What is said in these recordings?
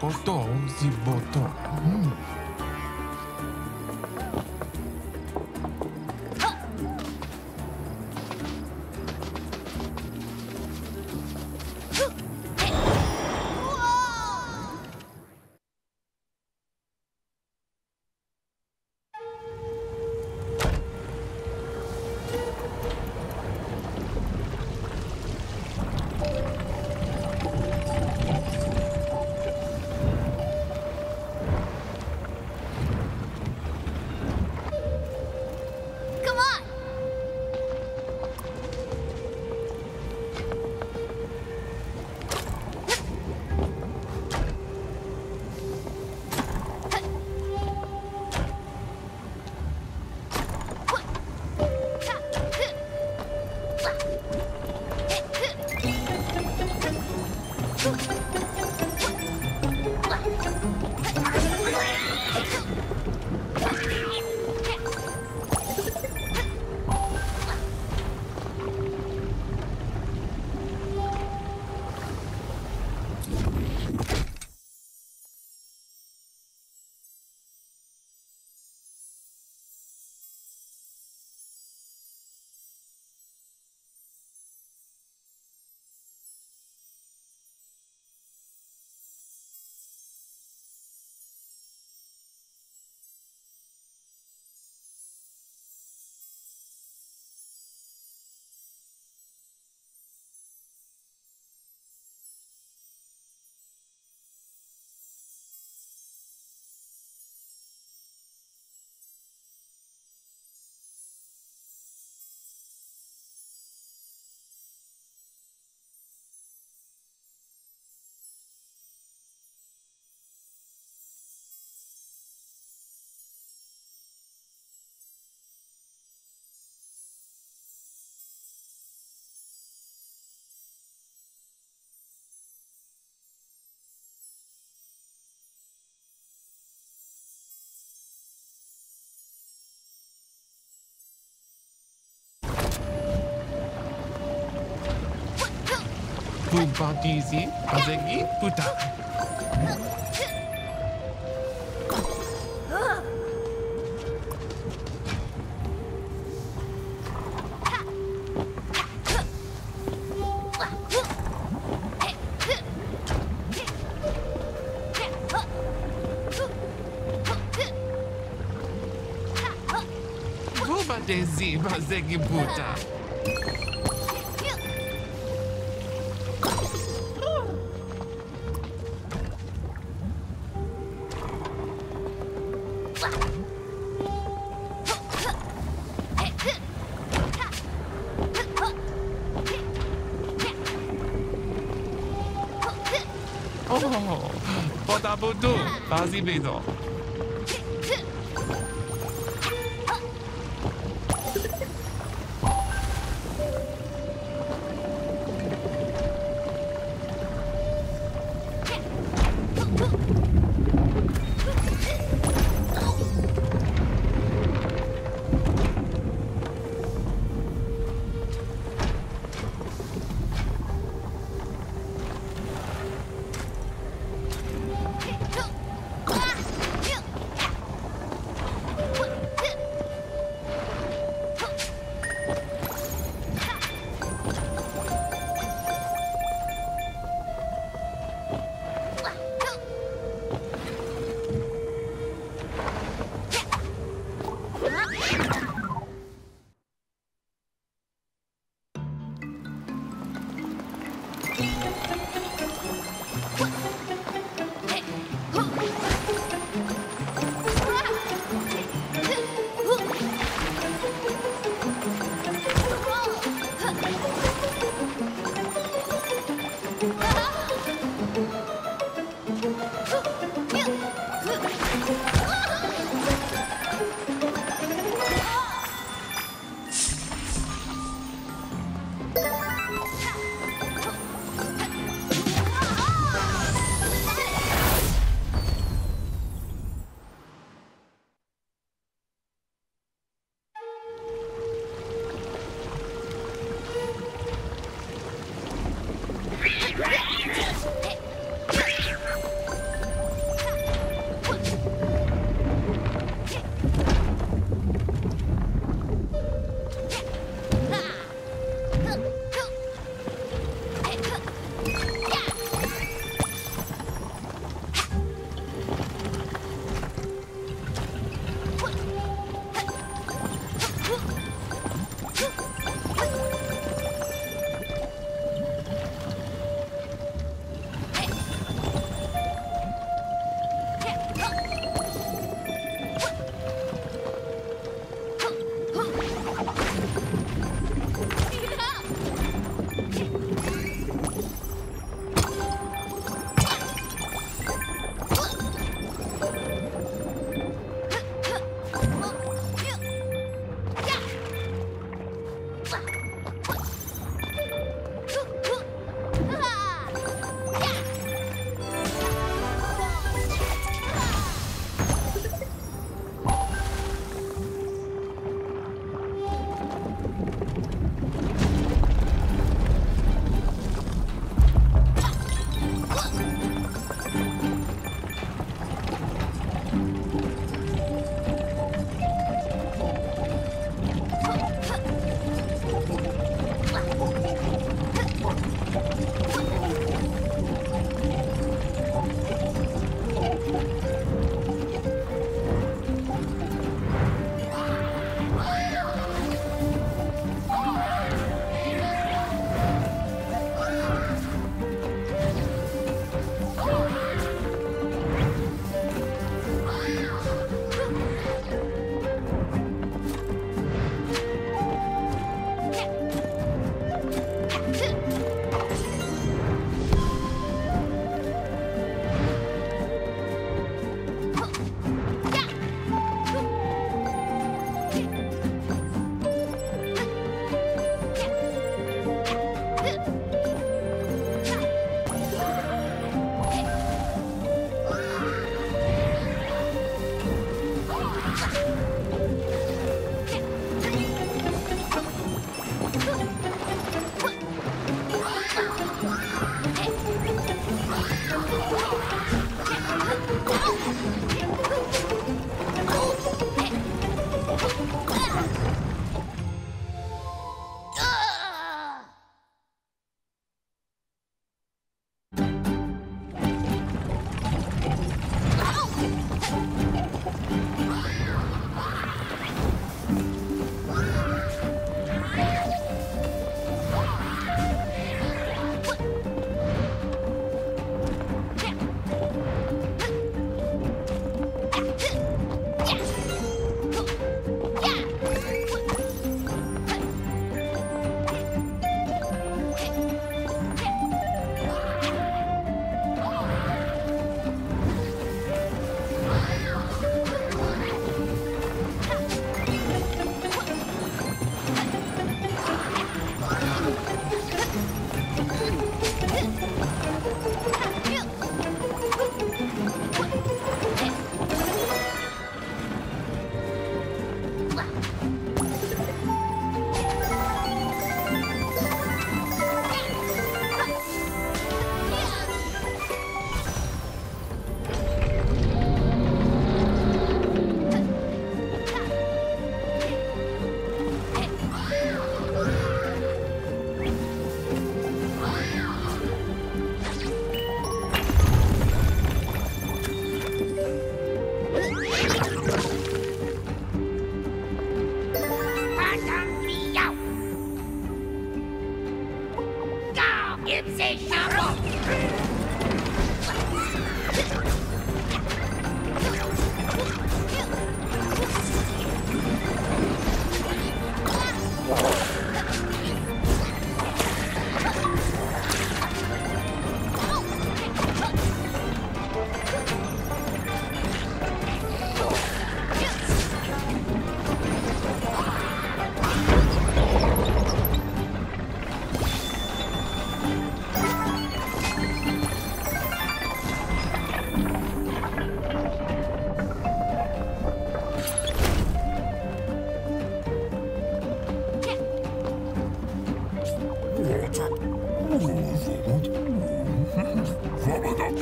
botou, onze botou. Bubadizi, Bazegi, Buta. Bubadizi, Bazegi, Buta. Oh, Bodabudu, Bazibido.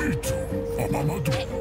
Vite En Mamadou